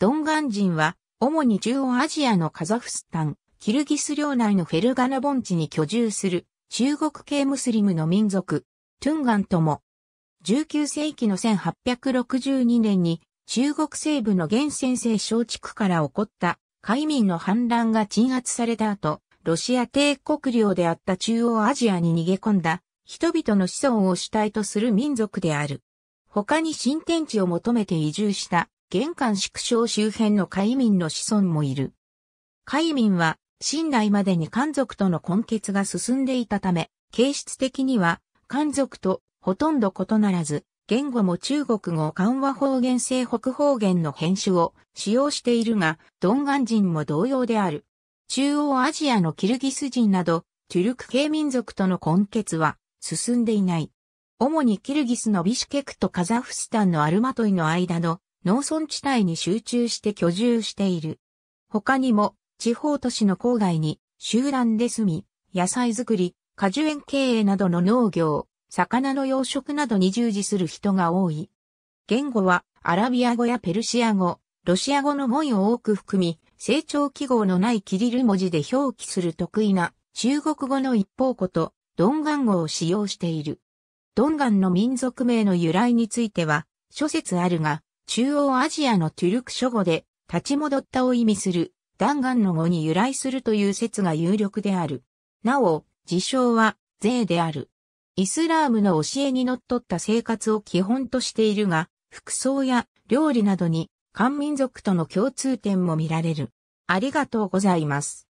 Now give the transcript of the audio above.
ドンガン人は、主に中央アジアのカザフスタン、キルギス領内のフェルガナ盆地に居住する中国系ムスリムの民族、トゥンガンとも、19世紀の1862年に中国西部の現先生小地区から起こった海民の反乱が鎮圧された後、ロシア帝国領であった中央アジアに逃げ込んだ人々の子孫を主体とする民族である。他に新天地を求めて移住した玄関縮小周辺の海民の子孫もいる。海民は近代までに漢族との根結が進んでいたため、形質的には漢族とほとんど異ならず、言語も中国語漢和方言西北方言の編集を使用しているが、ドンガン人も同様である。中央アジアのキルギス人など、トゥルク系民族との根結は進んでいない。主にキルギスのビシュケクとカザフスタンのアルマトイの間の農村地帯に集中して居住している。他にも地方都市の郊外に集団で住み、野菜作り、果樹園経営などの農業、魚の養殖などに従事する人が多い。言語はアラビア語やペルシア語、ロシア語の文を多く含み、成長記号のないキリル文字で表記する得意な中国語の一方語とドンガン語を使用している。ドンガンの民族名の由来については諸説あるが、中央アジアのトゥルク諸語で立ち戻ったを意味するダンガンの語に由来するという説が有力である。なお、自称は税である。イスラームの教えにのっとった生活を基本としているが、服装や料理などに漢民族との共通点も見られる。ありがとうございます。